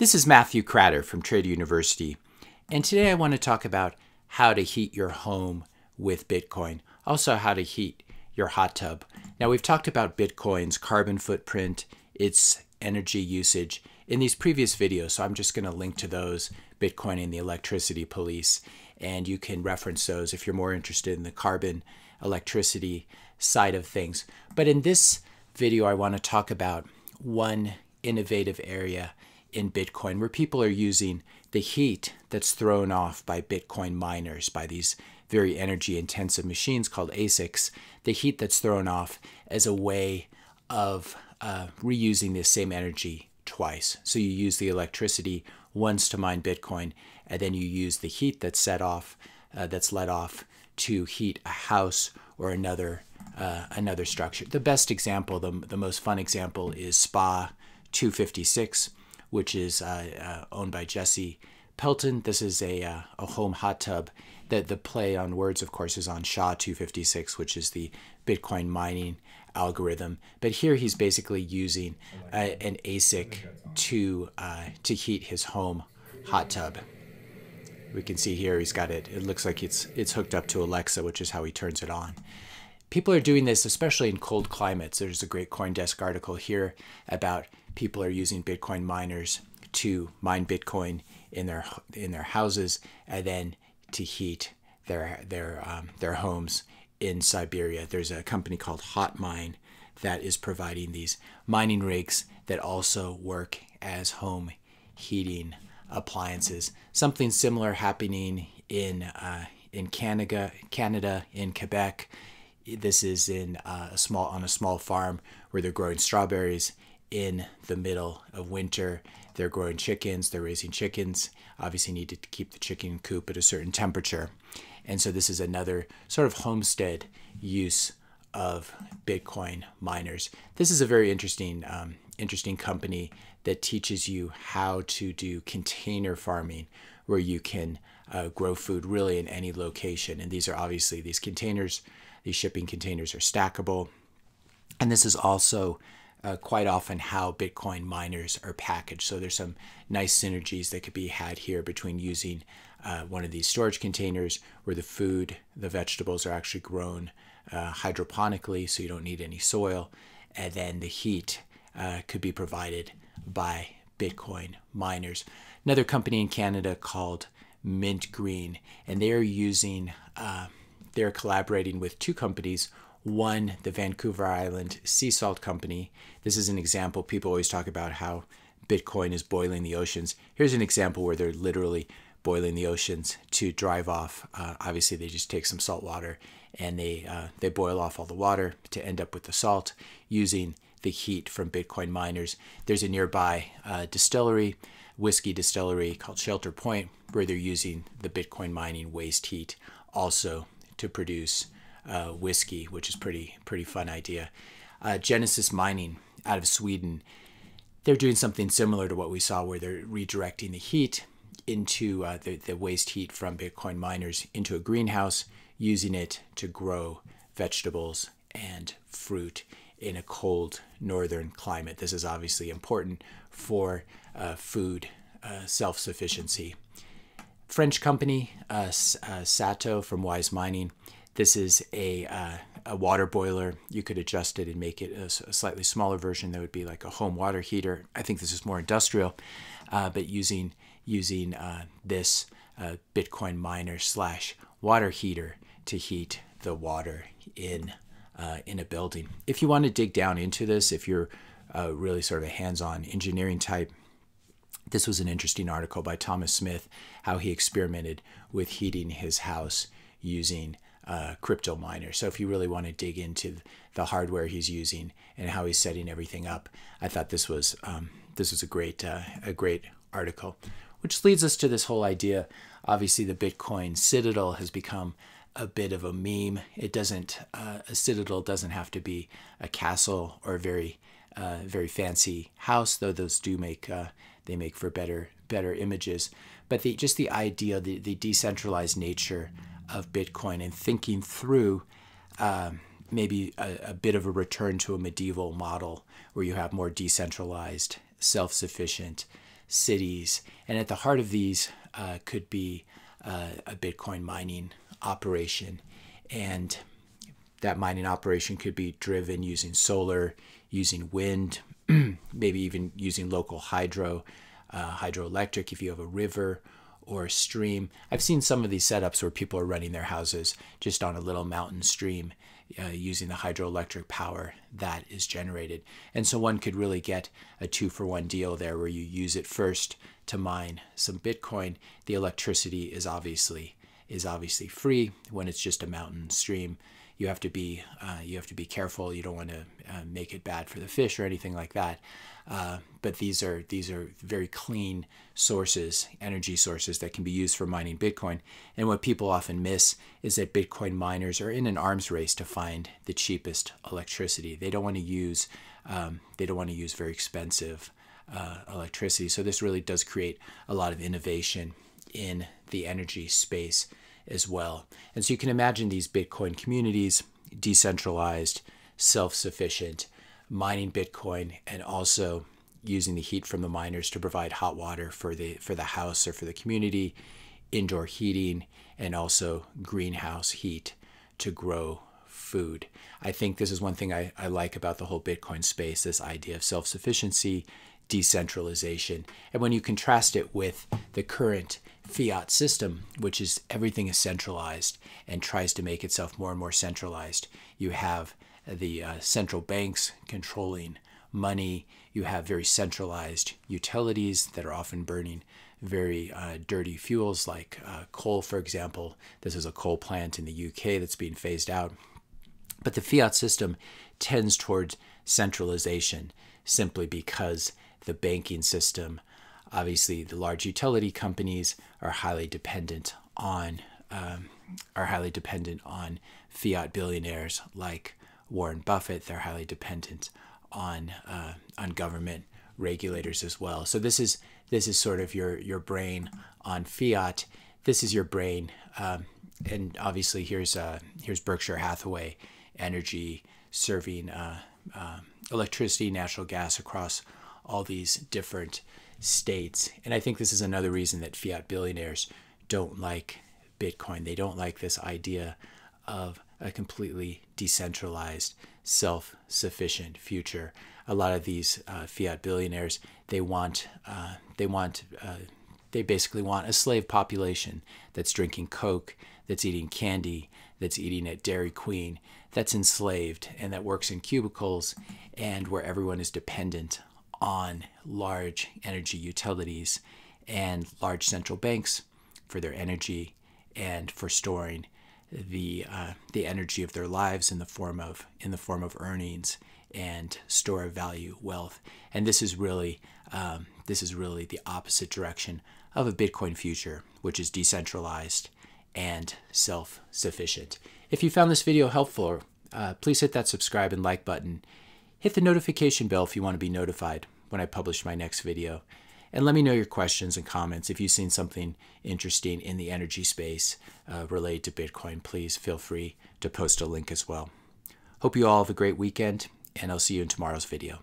This is Matthew Kratter from Trader University, and today I want to talk about how to heat your home with Bitcoin, also how to heat your hot tub. Now, we've talked about Bitcoin's carbon footprint, its energy usage in these previous videos, so I'm just going to link to those Bitcoin and the electricity police, and you can reference those if you're more interested in the carbon electricity side of things. But in this video, I want to talk about one innovative area in Bitcoin where people are using the heat that's thrown off by Bitcoin miners, by these very energy intensive machines called ASICs, the heat that's thrown off as a way of uh, reusing the same energy twice. So you use the electricity once to mine Bitcoin, and then you use the heat that's set off, uh, that's let off to heat a house or another uh, another structure. The best example, the, the most fun example, is Spa 256 which is uh, uh, owned by Jesse Peltan. This is a, uh, a home hot tub. that the play on words, of course, is on SHA 256, which is the Bitcoin mining algorithm. But here he's basically using an ASIC to uh, to heat his home hot tub. We can see here he's got it. It looks like it's it's hooked up to Alexa, which is how he turns it on. People are doing this, especially in cold climates. There's a great CoinDesk article here about people are using Bitcoin miners to mine Bitcoin in their in their houses and then to heat their their um, their homes in Siberia. There's a company called Hotmine that is providing these mining rigs that also work as home heating appliances. Something similar happening in uh, in Canada, Canada in Quebec. This is in uh, a small on a small farm where they're growing strawberries in the middle of winter. They're growing chickens, they're raising chickens, obviously need to keep the chicken coop at a certain temperature. And so this is another sort of homestead use of Bitcoin miners. This is a very interesting, um, interesting company that teaches you how to do container farming, where you can uh, grow food really in any location. And these are obviously these containers, these shipping containers are stackable. And this is also uh, quite often how Bitcoin miners are packaged. So there's some nice synergies that could be had here between using uh, one of these storage containers where the food, the vegetables are actually grown uh, hydroponically, so you don't need any soil, and then the heat uh, could be provided by Bitcoin miners. Another company in Canada called Mint Green, and they are using, uh, they're collaborating with two companies one, the Vancouver Island Sea Salt Company. This is an example. People always talk about how Bitcoin is boiling the oceans. Here's an example where they're literally boiling the oceans to drive off. Uh, obviously, they just take some salt water and they uh, they boil off all the water to end up with the salt using the heat from Bitcoin miners. There's a nearby uh, distillery, whiskey distillery called Shelter Point, where they're using the Bitcoin mining waste heat also to produce uh, whiskey, which is pretty pretty fun idea. Uh, Genesis Mining out of Sweden, they're doing something similar to what we saw, where they're redirecting the heat into uh, the, the waste heat from Bitcoin miners into a greenhouse, using it to grow vegetables and fruit in a cold northern climate. This is obviously important for uh, food uh, self sufficiency. French company, uh, uh, Sato from Wise Mining, this is a, uh, a water boiler. You could adjust it and make it a, a, slightly smaller version that would be like a home water heater. I think this is more industrial, uh, but using using uh, this uh, Bitcoin miner slash water heater to heat the water in in a building. If you want to dig down into this, if you're really sort of a hands-on engineering type, this was an interesting article by Thomas Smith, how he experimented with heating his house using uh, crypto miner. So if you really want to dig into the hardware he's using and how he's setting everything up, I thought this was um, this was a great uh, a great article. Which leads us to this whole idea. Obviously, the Bitcoin Citadel has become a bit of a meme. It doesn't uh, a citadel doesn't have to be a castle or a very uh, very fancy house, though those do make uh, they make for better better images. But the, just the idea, the, the decentralized nature of Bitcoin and thinking through um, maybe a, a, bit of a return to a medieval model where you have more decentralized, self sufficient cities. And at the heart of these uh, could be uh, a Bitcoin mining operation. And that mining operation could be driven using solar, using wind, maybe even using local hydro, uh, hydroelectric if you have a river or a stream. I've seen some of these setups where people are running their houses just on a little mountain stream uh, using the hydroelectric power that is generated. And so one could really get a two for one deal there where you use it first to mine some Bitcoin. The electricity is obviously is obviously free when it's just a mountain stream. You have to be uh, you have to be careful. You don't want to uh, make it bad for the fish or anything like that. Uh, but these are these are very clean sources, energy sources that can be used for mining Bitcoin. And what people often miss is that Bitcoin miners are in an arms race to find the cheapest electricity. They don't want to use um, they don't want to use very expensive uh, electricity. So this really does create a lot of innovation in the energy space as well. And so you can imagine these Bitcoin communities decentralized, self-sufficient mining Bitcoin and also using the heat from the miners to provide hot water for the for the house or for the community, indoor heating, and also greenhouse heat to grow food. I think this is one thing I, I like about the whole Bitcoin space, this idea of self-sufficiency, decentralization. And when you contrast it with the current fiat system, which is everything is centralized and tries to make itself more and more centralized, you have the uh, central banks controlling money. You have very centralized utilities that are often burning very uh, dirty fuels like uh, coal, for example. This is a coal plant in the UK that's being phased out. But the fiat system tends towards centralization simply because the banking system, obviously, the large utility companies are highly dependent on um, are highly dependent on fiat billionaires like Warren Buffett. They're highly dependent on uh, on government regulators as well. So this is this is sort of your your brain on fiat. This is your brain, um, and obviously here's uh, here's Berkshire Hathaway Energy serving uh, uh, electricity, natural gas across all these different states. And I think this is another reason that fiat billionaires don't like Bitcoin. They don't like this idea of a completely decentralized, self-sufficient future. A lot of these uh, fiat billionaires, they want, uh, they want, uh, they basically want a slave population that's drinking Coke, that's eating candy, that's eating at Dairy Queen, that's enslaved and that works in cubicles, and where everyone is dependent on large energy utilities and large central banks for their energy and for storing the uh, the energy of their lives in the form of in the form of earnings and store of value wealth. And this is really um, this is really the opposite direction of a Bitcoin future which is decentralized and self-sufficient. If you found this video helpful uh, please hit that subscribe and like button hit the notification bell if you want to be notified when I publish my next video and let me know your questions and comments. If you've seen something interesting in the energy space uh, related to Bitcoin, please feel free to post a link as well. Hope you all have a great weekend, and I'll see you in tomorrow's video.